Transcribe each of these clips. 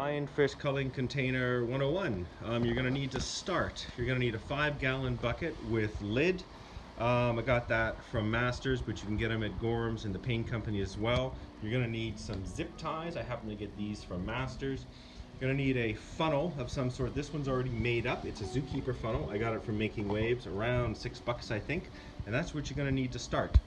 Lionfish culling container 101. Um, you're gonna need to start. You're gonna need a five gallon bucket with lid. Um, I got that from Masters, but you can get them at Gorham's and the paint company as well. You're gonna need some zip ties. I happen to get these from Masters. You're gonna need a funnel of some sort. This one's already made up. It's a Zookeeper funnel. I got it from Making Waves, around six bucks, I think. And that's what you're gonna need to start.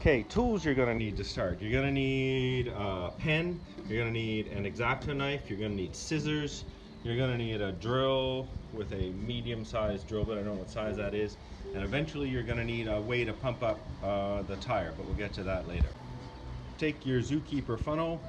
Okay, tools you're gonna need to start. You're gonna need a pen, you're gonna need an X-Acto knife, you're gonna need scissors, you're gonna need a drill with a medium-sized drill bit, I don't know what size that is, and eventually you're gonna need a way to pump up uh, the tire, but we'll get to that later. Take your Zookeeper funnel,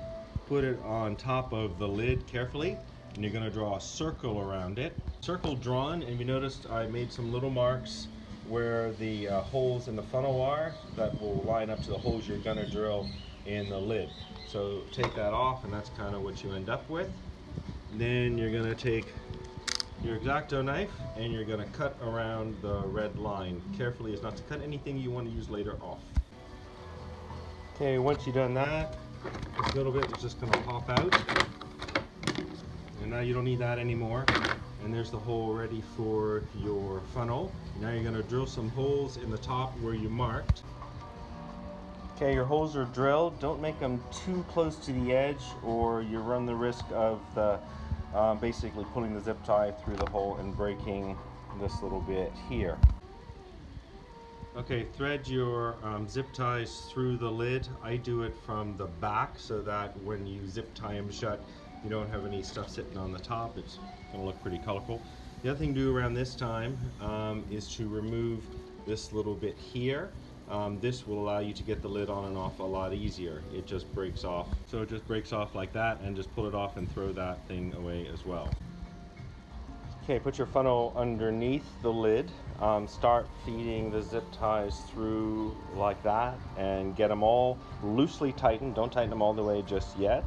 put it on top of the lid carefully, and you're gonna draw a circle around it. Circle drawn, and you noticed I made some little marks where the uh, holes in the funnel are that will line up to the holes you're gonna drill in the lid. So take that off and that's kind of what you end up with. Then you're gonna take your X-Acto knife and you're gonna cut around the red line carefully as not to cut anything you want to use later off. Okay, once you've done that, a little bit is just gonna pop out. And now you don't need that anymore and there's the hole ready for your funnel. Now you're gonna drill some holes in the top where you marked. Okay, your holes are drilled. Don't make them too close to the edge or you run the risk of the uh, basically pulling the zip tie through the hole and breaking this little bit here. Okay, thread your um, zip ties through the lid. I do it from the back so that when you zip tie them shut, you don't have any stuff sitting on the top. It's gonna look pretty colorful. The other thing to do around this time um, is to remove this little bit here. Um, this will allow you to get the lid on and off a lot easier. It just breaks off. So it just breaks off like that and just pull it off and throw that thing away as well. Okay, put your funnel underneath the lid. Um, start feeding the zip ties through like that and get them all loosely tightened. Don't tighten them all the way just yet.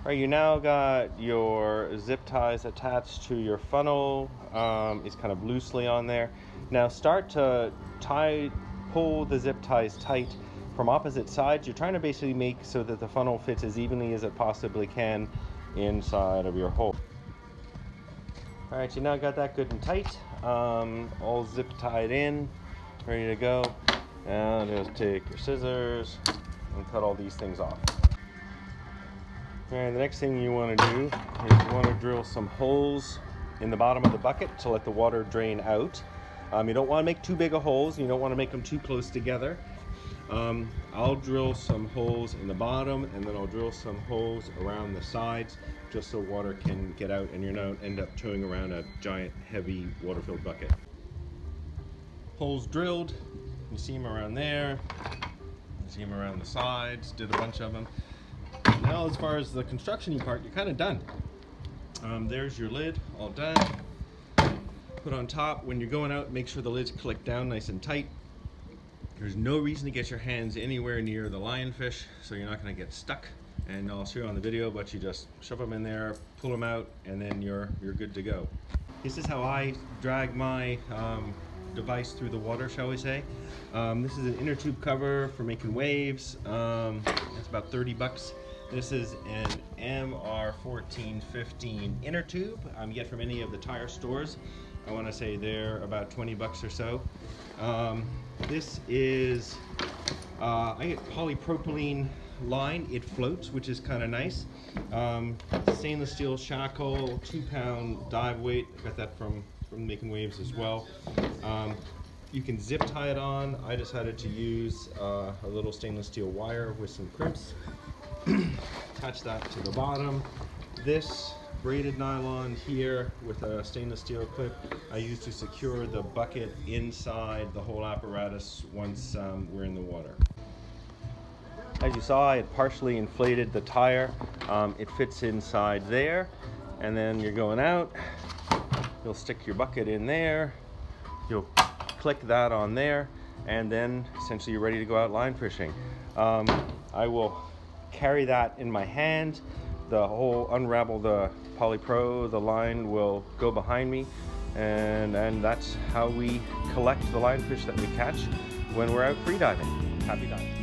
All right, you now got your zip ties attached to your funnel. Um, it's kind of loosely on there. Now start to tie, pull the zip ties tight from opposite sides. You're trying to basically make so that the funnel fits as evenly as it possibly can inside of your hole. All right, you now got that good and tight. Um, all zip tied in, ready to go. Now just take your scissors and cut all these things off. And the next thing you want to do is you want to drill some holes in the bottom of the bucket to let the water drain out. Um, you don't want to make too big of holes. You don't want to make them too close together. Um, I'll drill some holes in the bottom and then I'll drill some holes around the sides just so water can get out and you're not end up towing around a giant heavy water-filled bucket. Holes drilled, you see them around there, you see them around the sides, did a bunch of them. Now as far as the construction part, you're kind of done. Um, there's your lid, all done. Put on top, when you're going out, make sure the lid's clicked down nice and tight. There's no reason to get your hands anywhere near the lionfish, so you're not gonna get stuck. And I'll show you on the video, but you just shove them in there, pull them out, and then you're, you're good to go. This is how I drag my um, device through the water, shall we say. Um, this is an inner tube cover for making waves. Um, it's about 30 bucks. This is an MR1415 inner tube um, you get from any of the tire stores. I want to say they're about 20 bucks or so. Um, this is uh, I get polypropylene line. It floats, which is kind of nice. Um, stainless steel shackle, two pound dive weight. Got that from from making waves as well. Um, you can zip tie it on. I decided to use uh, a little stainless steel wire with some crimps attach that to the bottom. This braided nylon here with a stainless steel clip I use to secure the bucket inside the whole apparatus once um, we're in the water. As you saw, I had partially inflated the tire. Um, it fits inside there. And then you're going out, you'll stick your bucket in there, you'll click that on there, and then essentially you're ready to go out lionfishing. Um, I will carry that in my hand. The whole unravel the polypro, the line will go behind me. And, and that's how we collect the lionfish that we catch when we're out free diving. Happy diving.